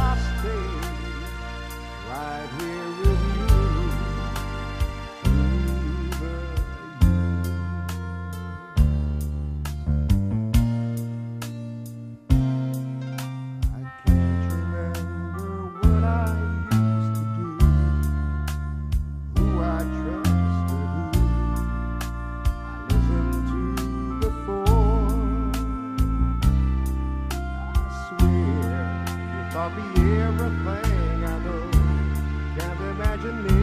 I stay right here with you. I'll be everything I know. Can't imagine me.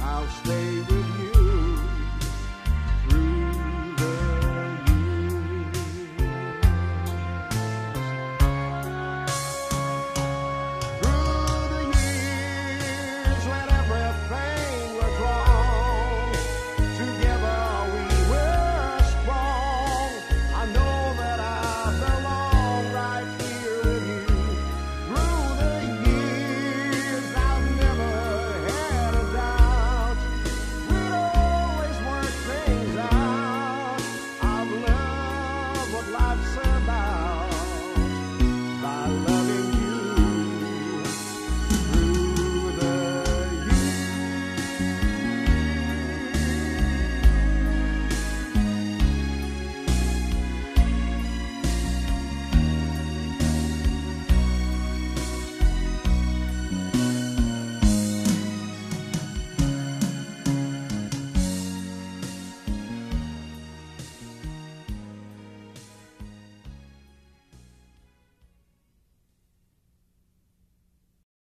I'll stay with you.